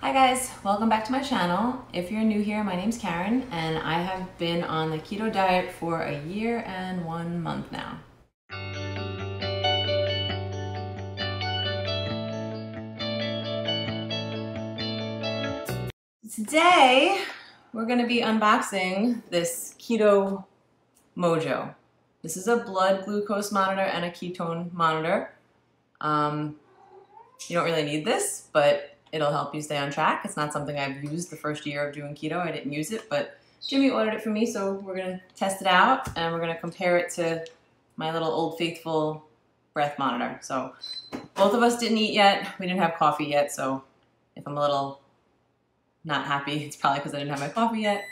Hi guys, welcome back to my channel. If you're new here, my name's Karen and I have been on the keto diet for a year and one month now. Today, we're gonna be unboxing this Keto Mojo. This is a blood glucose monitor and a ketone monitor. Um, you don't really need this, but it'll help you stay on track. It's not something I've used the first year of doing keto. I didn't use it, but Jimmy ordered it for me, so we're gonna test it out and we're gonna compare it to my little old faithful breath monitor. So both of us didn't eat yet. We didn't have coffee yet, so if I'm a little not happy, it's probably because I didn't have my coffee yet.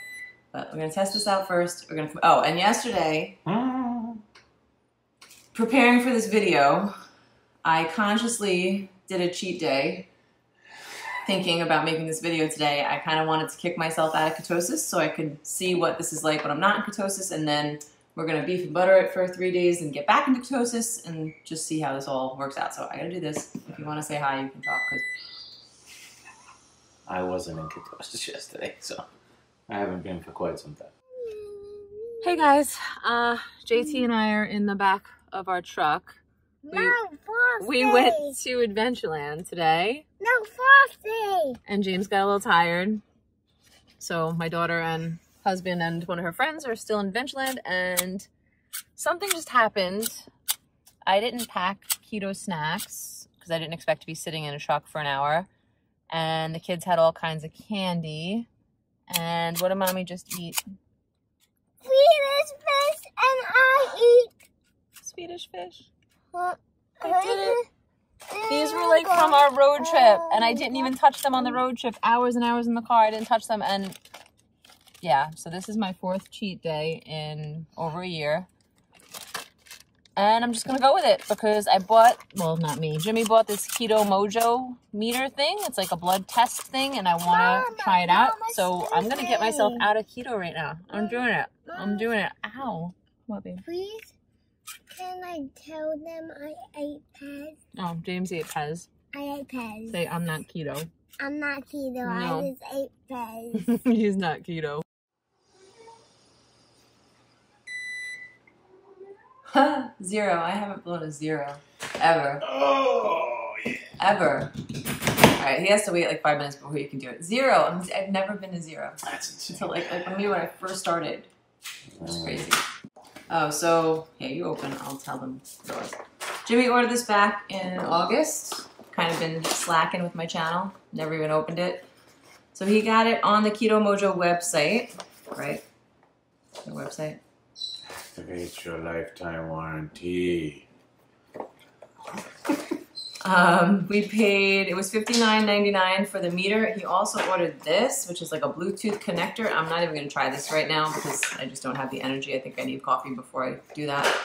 But we're gonna test this out first. We're gonna, oh, and yesterday, mm. preparing for this video, I consciously did a cheat day thinking about making this video today, I kind of wanted to kick myself out of ketosis so I could see what this is like when I'm not in ketosis, and then we're gonna beef and butter it for three days and get back into ketosis and just see how this all works out. So I gotta do this. If you want to say hi, you can talk. Cause I wasn't in ketosis yesterday, so I haven't been for quite some time. Hey guys, uh, JT and I are in the back of our truck. We, no, Frosty. we went to Adventureland today. No, Frosty. and James got a little tired. So my daughter and husband and one of her friends are still in Adventureland and something just happened. I didn't pack keto snacks because I didn't expect to be sitting in a truck for an hour. And the kids had all kinds of candy. And what did mommy just eat? Swedish fish and I eat. Swedish fish. What? I did it. These were like from our road trip, and I didn't even touch them on the road trip. Hours and hours in the car, I didn't touch them, and yeah. So this is my fourth cheat day in over a year, and I'm just gonna go with it because I bought. Well, not me. Jimmy bought this Keto Mojo meter thing. It's like a blood test thing, and I want to try it out. So I'm gonna get myself out of keto right now. I'm doing it. I'm doing it. Ow. What, babe? Please, can I tell them I ate Pez? Oh, James ate Pez. I ate Pez. Say I'm not keto. I'm not keto. No. I just ate Pez. He's not keto. zero. I haven't blown a zero. Ever. Oh, yeah. Ever. Alright, he has to wait like five minutes before he can do it. Zero. I'm, I've never been a zero. That's insane. Until like, like maybe when I first started. It's crazy. Oh, so, yeah, you open. I'll tell them yours. Jimmy ordered this back in August. Kind of been slacking with my channel. Never even opened it. So he got it on the Keto Mojo website, right? The website. Activate your lifetime warranty. Um, we paid, it was $59.99 for the meter. He also ordered this, which is like a Bluetooth connector. I'm not even going to try this right now because I just don't have the energy. I think I need coffee before I do that.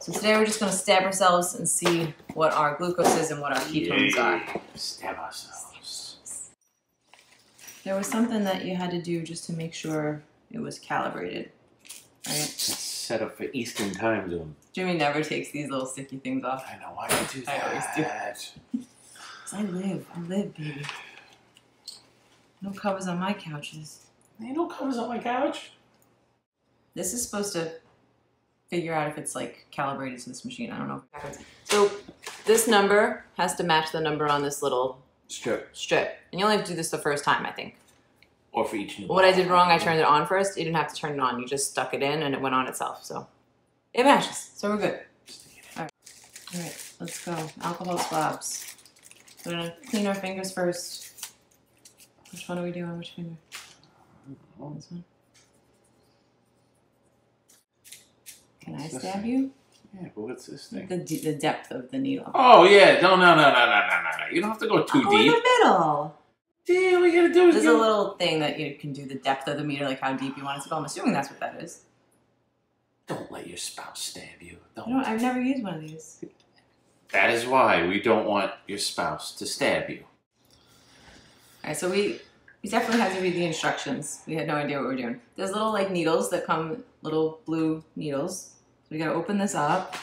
So today we're just going to stab ourselves and see what our glucose is and what our ketones are. Stab ourselves. There was something that you had to do just to make sure it was calibrated. Right? Set up for Eastern time zone. Jimmy never takes these little sticky things off. I know why you do I always do. that. 'Cause I live, I live, baby. No covers on my couches. Ain't no covers on my couch. This is supposed to figure out if it's like calibrated to this machine. I don't know. So this number has to match the number on this little Strip. strip. And you only have to do this the first time, I think or for each new. What I did wrong, I turned it on first. You didn't have to turn it on. You just stuck it in and it went on itself. So it matches. So we're good. All right, Let's go. Alcohol swabs. We're gonna clean our fingers first. Which one are we doing? Which finger? Oh. This one. Can I stab you? Yeah, but what's this thing? The, the depth of the needle. Oh yeah, no, no, no, no, no, no, no, You don't have to go too oh, deep. in the middle. Yeah, all you gotta do is There's a go- little thing that you can do the depth of the meter, like how deep you want it to go. I'm assuming that's what that is. Don't let your spouse stab you. I Don't. don't, I've never used one of these. That is why we don't want your spouse to stab you. All right, so we we definitely had to read the instructions. We had no idea what we were doing. There's little like needles that come, little blue needles. So we gotta open this up.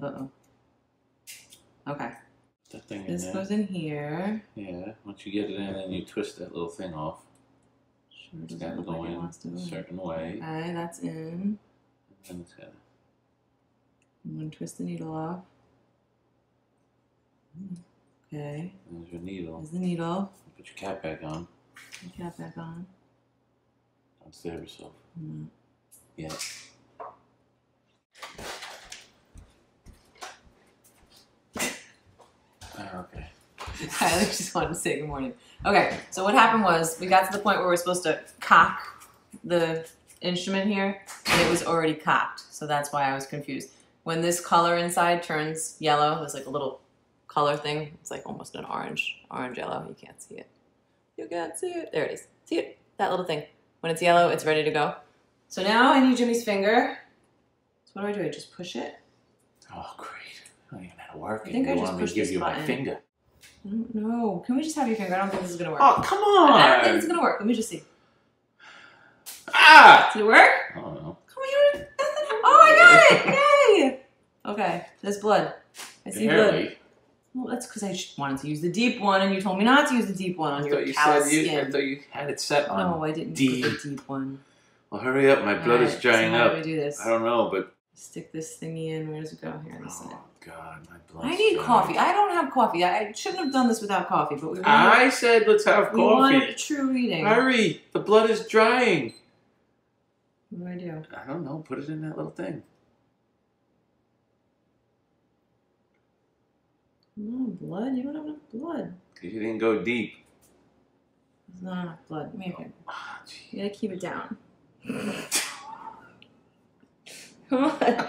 Uh oh. Okay. That thing in This there. goes in here. Yeah. Once you get it in, then you twist that little thing off. Sure It's got to go in to a certain way. Okay, that's in. And then it's got I'm gonna twist the needle off. Okay, there's your needle. there's the needle. Put your cap back on. Put the cap back on. Don't stab yourself. Mm. Yeah. Ah, okay. I just wanted to say good morning. Okay, so what happened was we got to the point where we're supposed to cock the instrument here, and it was already cocked. So that's why I was confused. When this color inside turns yellow, there's like a little color thing. It's like almost an orange, orange yellow. You can't see it. You can't see it. There it is. See it? That little thing. When it's yellow, it's ready to go. So now I need Jimmy's finger. So what do I do? I just push it. Oh, great. I don't even know how to work I think I just want me to pushed this you my button. finger. No. Can we just have your finger? I don't think this is gonna work. Oh, come on! I don't think it's gonna work. Let me just see. Ah! Did it work? I don't know. Come here. Oh, I got it! Yay! Okay, there's blood. I see blood. Well, that's because I just wanted to use the deep one, and you told me not to use the deep one on I your you callous said you. I skin. thought you had it set on. No, I didn't deep. the deep one. Well, hurry up. My blood is drying so how up. do we do this? I don't know, but Stick this thingy in. Where does it go? Here on the side. Oh god, my blood. I need coffee. I don't have coffee. I I shouldn't have done this without coffee, but we wanted, I said let's have we coffee. a true reading. Hurry! The blood is drying. What do I do? I don't know. Put it in that little thing. No blood. You don't have enough blood. 'Cause you didn't go deep. There's not enough blood. Give me a finger. Ah, gee. You gotta keep it down. Come on.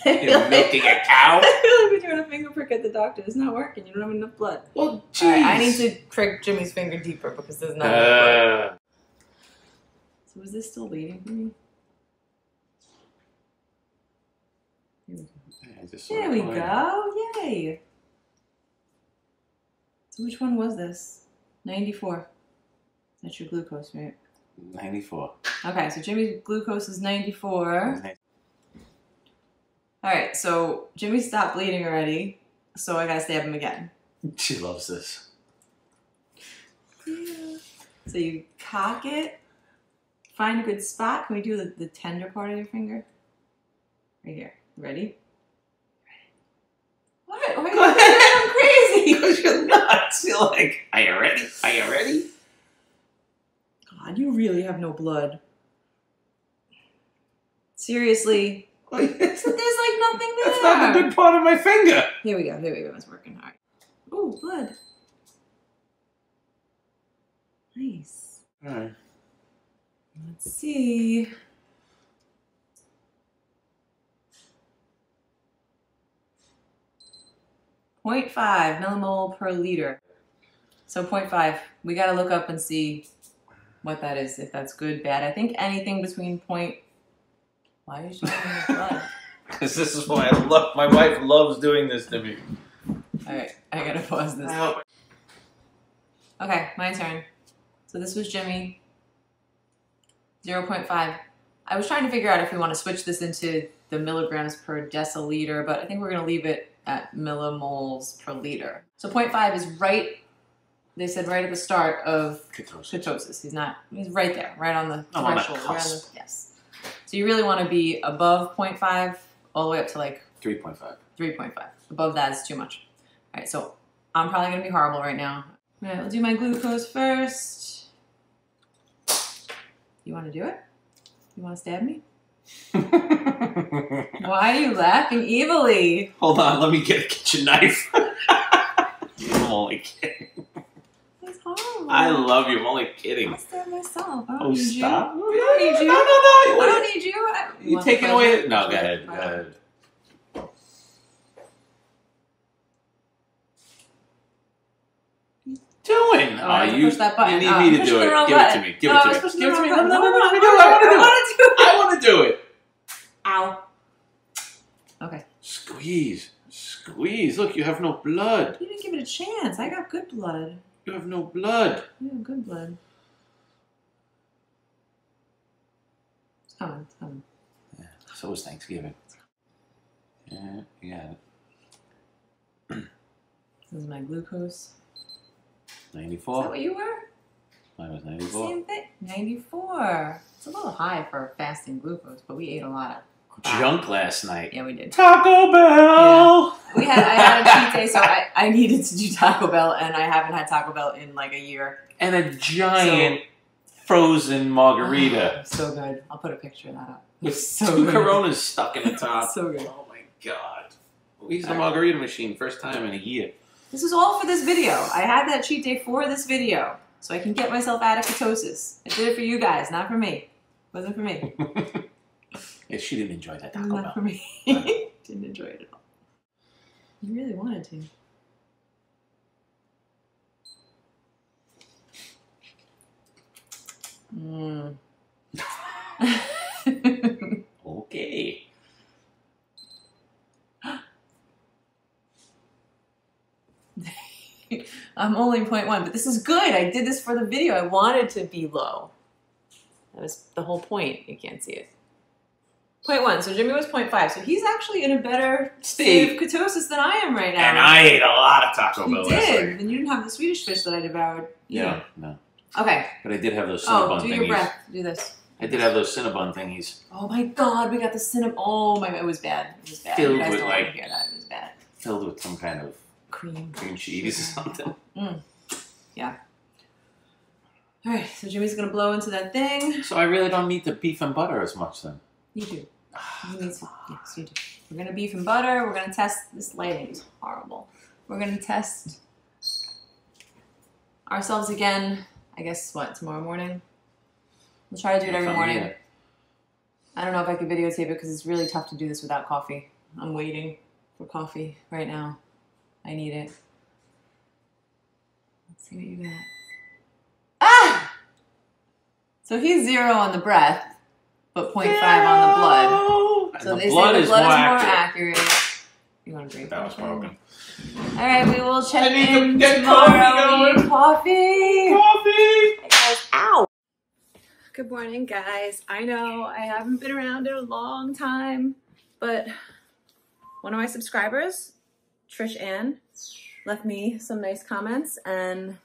You're milking a cow. I feel like we're doing a finger prick at the doctor. It's not working. You don't have enough blood. Well, jeez. All right, I need to prick Jimmy's finger deeper because there's not enough blood. Uh, So is this still bleeding for me? There we go. Yay. So which one was this? 94. That's your glucose, right? Ninety-four. Okay, so Jimmy's glucose is 94. All right, so Jimmy stopped bleeding already, so I gotta stab him again. She loves this. So you cock it, find a good spot. Can we do the, the tender part of your finger? Right here. Ready? What? Oh my god, I'm crazy! Because you're nuts. You're like, are you ready? Are you ready? God, you really have no blood. Seriously. Like, There's like nothing there. That's not the good part of my finger. Here we go, here we go. It's working hard. Oh, blood. Nice. All right. Let's see. Point five millimole per liter. So 0.5. We gotta look up and see what that is, if that's good, bad. I think anything between point. Why are you showing me blood? Because this is why I love. My wife loves doing this to me. All right, I gotta pause this. Okay, my turn. So this was Jimmy. 0.5. I was trying to figure out if we want to switch this into the milligrams per deciliter, but I think we're going to leave it at millimoles per liter. So 0.5 is right, they said right at the start of Ketosis. ketosis. He's not, he's right there, right on the Oh, on the threshold. right on the, yes. So you really want to be above 0.5 all the way up to like Three point five. 3.5. Above that is too much. All right, so I'm probably gonna be horrible right now. All right, we'll do my glucose first. You want to do it? You want to stab me? Why are you laughing evilly? Hold on, let me get a kitchen knife. I'm only kidding. Horrible. I oh. love you. I'm only kidding. I'll myself. I don't Oh, need stop. you. I don't need you. No, no, no. I don't need you. I, you taking the away. No, go ahead. Go ahead. Doing? Oh, I you, oh, push that button. you need Oh, me to do it. Give it to me. Give No, it to me. Give it to me. No, no, button. no, No, no, do it. no, I want to do I it. want to do it. I want to do it. Ow. Okay. Squeeze. Squeeze. Look, you have no blood. You didn't give it a chance. I got good blood. You have no blood. You have good blood. It's coming. It's coming. So is Thanksgiving. Yeah, you got it. This is my glucose. 94. Is that 94. what you were? Mine was 94. Same thing. 94. It's a little high for fasting glucose, but we ate a lot of. Junk last night. Yeah, we did. Taco Bell! We had I had a cheat day, so I, I needed to do Taco Bell, and I haven't had Taco Bell in like a year. And a giant frozen margarita So good. I'll put a picture of that up. with so two good. Coronas stuck in the top. So good. Oh my god. We used the margarita machine first time in a year. This is all for this video. I had that cheat day for this video, so I can get myself out of ketosis. I did it for you guys, not for me. Wasn't for me. yeah, she didn't enjoy that Taco not Bell. for me. Didn't enjoy it at all. You really wanted to. Mm. Okay. I'm only point one, but this is good. I did this for the video. I wanted to be low. That was the whole point. You can't see it. Point one. So Jimmy was point five. So he's actually in a better state of ketosis than I am right now. And I ate a lot of Taco You Bell last did. night. And you didn't have the Swedish fish that I devoured. Yeah, no. Okay. But I did have those Oh, Cinnabon do thingies. your breath. Do this. I did have those Cinnabon thingies Oh my God, we got the cinnamon. Oh my, it was bad. It was bad. Filled you guys with, don't like- hear that. It was bad. filled with some kind of Cream. cream cheese or something. Mm. Yeah. All right, so Jimmy's gonna blow into that thing. So I really don't need the beef and butter as much then. You do. You need to. Yes, you do. We're gonna beef and butter. We're gonna test. This lighting is horrible. We're gonna test ourselves again. I guess what tomorrow morning. We'll try to do it every morning. I don't know if I could videotape it because it's really tough to do this without coffee. I'm waiting for coffee right now. I need it. Let's see what you got. Ah! So he's zero on the breath, but 0.5 on the blood. And So the they blood say the is blood more is more accurate. accurate. You want to drink That was broken. All right, we will check I need to in get tomorrow. coffee We Coffee. Coffee! Guys, ow! Good morning, guys. I know I haven't been around in a long time, but one of my subscribers, Trish Ann, left me some nice comments, and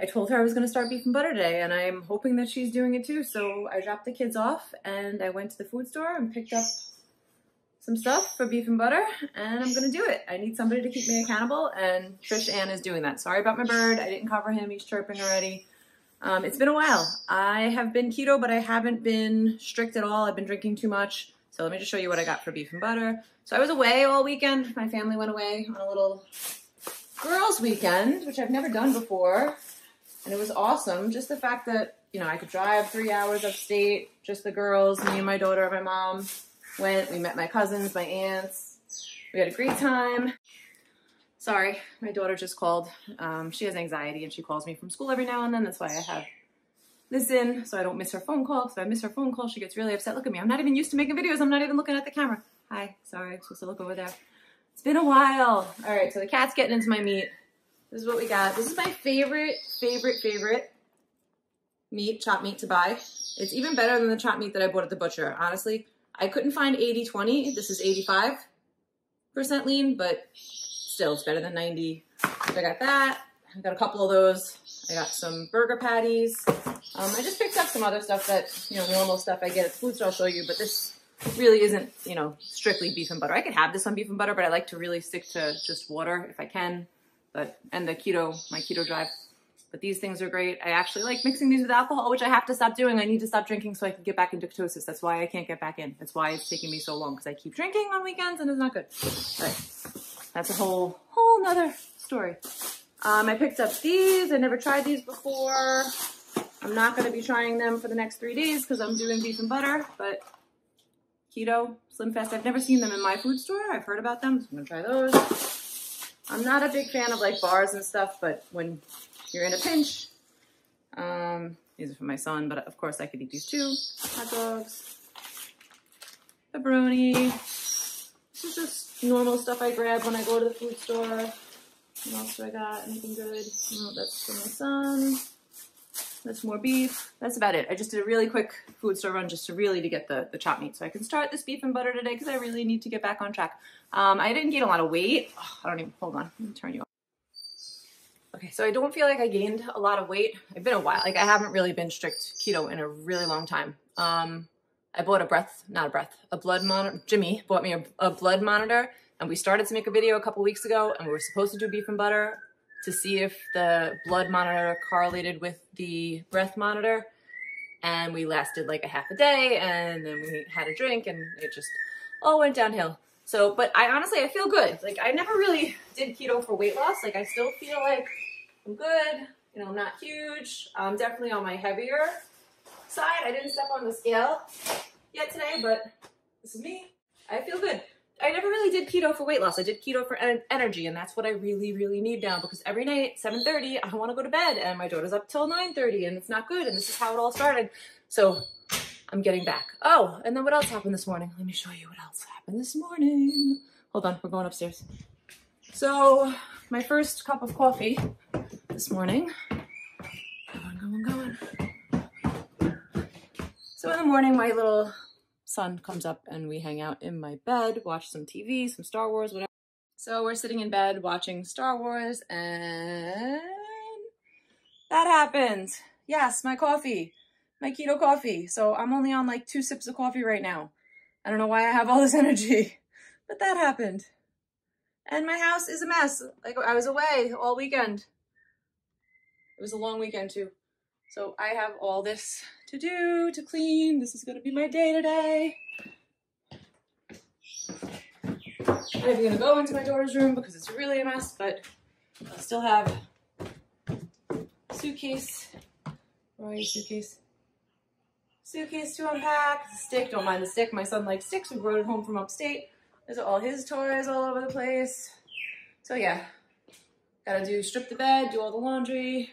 I told her I was going to start beef and butter today, and I'm hoping that she's doing it too. So I dropped the kids off, and I went to the food store and picked up some stuff for beef and butter, and I'm gonna do it. I need somebody to keep me accountable, and Trish Ann is doing that. Sorry about my bird. I didn't cover him. He's chirping already. Um, it's been a while. I have been keto, but I haven't been strict at all. I've been drinking too much. So let me just show you what I got for beef and butter. So I was away all weekend. My family went away on a little girls' weekend, which I've never done before. And it was awesome. Just the fact that, you know, I could drive three hours upstate, just the girls, me and my daughter and my mom went. We met my cousins, my aunts. We had a great time. Sorry, my daughter just called. Um, she has anxiety and she calls me from school every now and then. That's why I have this in so I don't miss her phone call. So I miss her phone call, she gets really upset. Look at me. I'm not even used to making videos. I'm not even looking at the camera. Hi, sorry, I'm supposed to look over there. It's been a while. All right, so the cat's getting into my meat. This is what we got. This is my favorite, favorite, favorite meat, chopped meat to buy. It's even better than the chopped meat that I bought at the butcher. Honestly, I couldn't find 80-20. This is 85% lean, but still it's better than 90. So I got that. I got a couple of those. I got some burger patties. Um, I just picked up some other stuff that, you know, normal stuff I get at the food store I'll show you, but this really isn't, you know, strictly beef and butter. I could have this on beef and butter, but I like to really stick to just water if I can. But, and the keto, my keto drive. But these things are great. I actually like mixing these with alcohol, which I have to stop doing. I need to stop drinking so I can get back into ketosis. That's why I can't get back in. That's why it's taking me so long because I keep drinking on weekends and it's not good. But that's a whole, whole nother story. Um, I picked up these. I never tried these before. I'm not going to be trying them for the next three days because I'm doing beef and butter, but keto, Slim Fast. I've never seen them in my food store. I've heard about them, so I'm going to try those. I'm not a big fan of like bars and stuff, but when you're in a pinch, um, these are for my son, but of course I could eat these too. Hot dogs, pepperoni. This is just normal stuff I grab when I go to the food store. What else do I got? Anything good? No, that's for my son. That's more beef. That's about it. I just did a really quick food store run just to really to get the, the chop meat so I can start this beef and butter today because I really need to get back on track. Um, I didn't gain a lot of weight. Oh, I don't even, hold on, let me turn you off. Okay, so I don't feel like I gained a lot of weight. It's been a while. Like I haven't really been strict keto in a really long time. Um, I bought a breath, not a breath, a blood monitor. Jimmy bought me a, a blood monitor and we started to make a video a couple weeks ago and we were supposed to do beef and butter to see if the blood monitor correlated with the breath monitor. And we lasted like a half a day and then we had a drink and it just all went downhill. So, but I honestly, I feel good. Like I never really did keto for weight loss. Like I still feel like I'm good. You know, I'm not huge. I'm definitely on my heavier side. I didn't step on the scale yet today, but this is me. I feel good. I never really did keto for weight loss. I did keto for en energy, and that's what I really, really need now because every night, 7.30, I want to go to bed, and my daughter's up till 9.30, and it's not good, and this is how it all started. So I'm getting back. Oh, and then what else happened this morning? Let me show you what else happened this morning. Hold on, we're going upstairs. So my first cup of coffee this morning. Going, going, going. So in the morning, my little son comes up and we hang out in my bed, watch some TV, some Star Wars, whatever. So we're sitting in bed watching Star Wars and that happened. Yes, my coffee, my keto coffee. So I'm only on like two sips of coffee right now. I don't know why I have all this energy, but that happened. And my house is a mess. Like I was away all weekend. It was a long weekend too. So I have all this to do, to clean. This is gonna be my day today. I'm gonna go into my daughter's room because it's really a mess, but I still have suitcase. Where are you, suitcase? Suitcase to unpack. Stick, don't mind the stick. My son likes sticks. We brought it home from upstate. There's all his toys all over the place. So yeah, gotta do strip the bed, do all the laundry,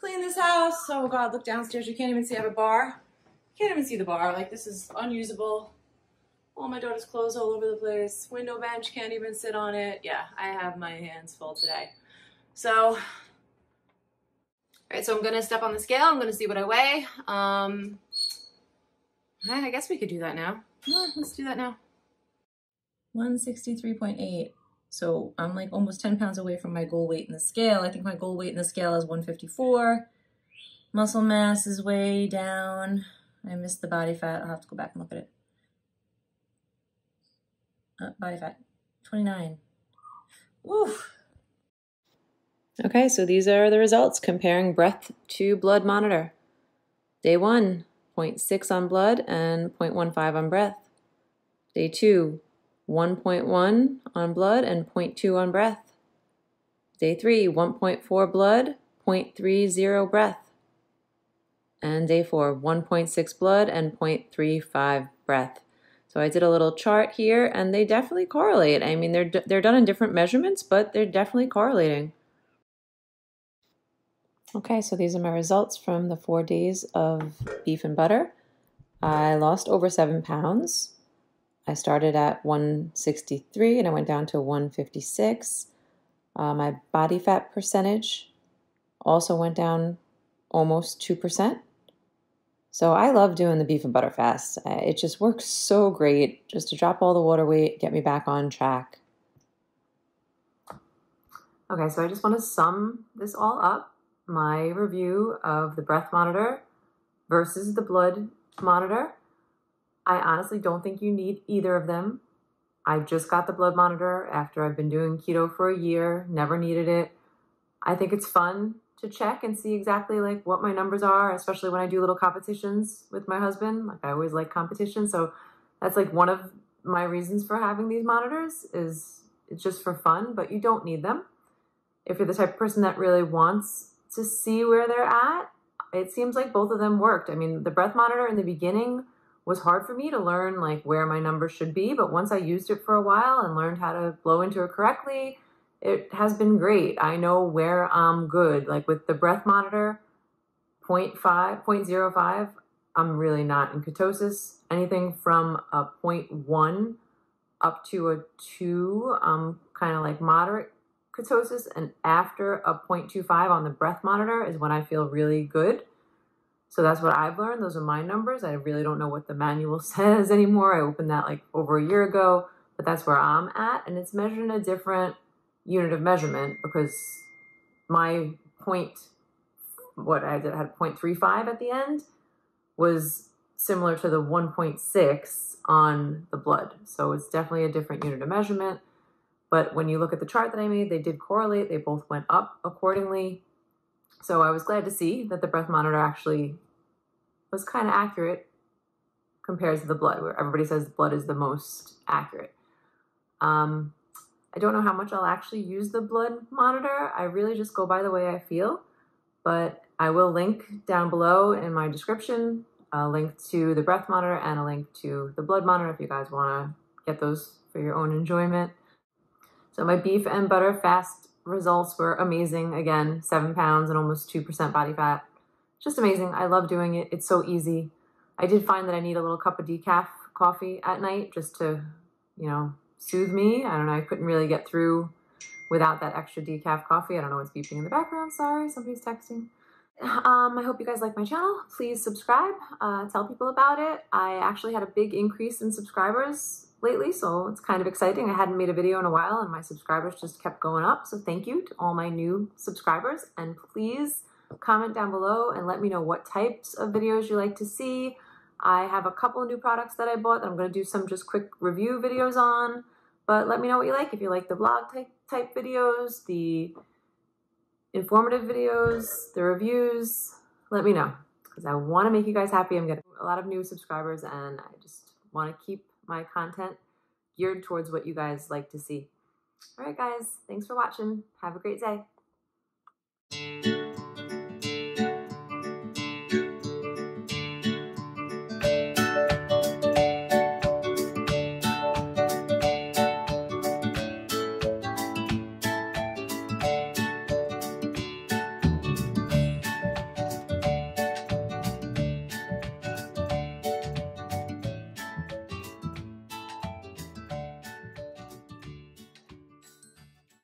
clean this house. Oh God, look downstairs. You can't even see I have a bar. You can't even see the bar. Like this is unusable. All my daughter's clothes all over the place. Window bench, can't even sit on it. Yeah, I have my hands full today. So, all right, so I'm gonna step on the scale. I'm gonna see what I weigh. Um, I guess we could do that now. Yeah, let's do that now. 163.8. So I'm like almost 10 pounds away from my goal weight in the scale. I think my goal weight in the scale is 154. Muscle mass is way down. I missed the body fat. I'll have to go back and look at it. Uh, body fat, 29. Woof. Okay, so these are the results comparing breath to blood monitor. Day one, 0.6 on blood and 0.15 on breath. Day two, 1.1 on blood and 0.2 on breath. Day 3, 1.4 blood, 0.30 breath. And day 4, 1.6 blood and 0.35 breath. So I did a little chart here and they definitely correlate. I mean, they're, they're done in different measurements, but they're definitely correlating. Okay, so these are my results from the four days of beef and butter. I lost over seven pounds. I started at 163 and I went down to 156. Uh, my body fat percentage also went down almost 2%. So I love doing the beef and butter fast. It just works so great just to drop all the water weight, get me back on track. Okay, so I just want to sum this all up. My review of the breath monitor versus the blood monitor. I honestly don't think you need either of them. I just got the blood monitor after I've been doing keto for a year, never needed it. I think it's fun to check and see exactly like what my numbers are, especially when I do little competitions with my husband. Like I always like competition, so that's like one of my reasons for having these monitors is it's just for fun, but you don't need them. If you're the type of person that really wants to see where they're at, it seems like both of them worked. I mean, the breath monitor in the beginning was hard for me to learn like where my numbers should be, but once I used it for a while and learned how to blow into it correctly, it has been great. I know where I'm good. Like with the breath monitor, 0 0.5, 0.05, I'm really not in ketosis. Anything from a 0.1 up to a 2, I'm kind of like moderate ketosis. And after a 0.25 on the breath monitor is when I feel really good. So that's what I've learned. Those are my numbers. I really don't know what the manual says anymore. I opened that like over a year ago, but that's where I'm at. And it's measured in a different unit of measurement because my point, what I did, I had 0.35 at the end, was similar to the 1.6 on the blood. So it's definitely a different unit of measurement. But when you look at the chart that I made, they did correlate. They both went up accordingly. So I was glad to see that the breath monitor actually was kind of accurate compared to the blood, where everybody says blood is the most accurate. Um, I don't know how much I'll actually use the blood monitor. I really just go by the way I feel, but I will link down below in my description a link to the breath monitor and a link to the blood monitor if you guys want to get those for your own enjoyment. So my beef and butter fast results were amazing. Again, seven pounds and almost 2% body fat. Just amazing. I love doing it. It's so easy. I did find that I need a little cup of decaf coffee at night just to, you know, soothe me. I don't know. I couldn't really get through without that extra decaf coffee. I don't know what's beeping in the background. Sorry, somebody's texting. Um, I hope you guys like my channel. Please subscribe, uh, tell people about it. I actually had a big increase in subscribers lately, so it's kind of exciting. I hadn't made a video in a while and my subscribers just kept going up. So thank you to all my new subscribers and please comment down below and let me know what types of videos you like to see. I have a couple of new products that I bought that I'm going to do some just quick review videos on, but let me know what you like. If you like the vlog type, type videos, the informative videos, the reviews, let me know because I want to make you guys happy. I'm getting a lot of new subscribers and I just want to keep my content geared towards what you guys like to see. All right, guys, thanks for watching. Have a great day.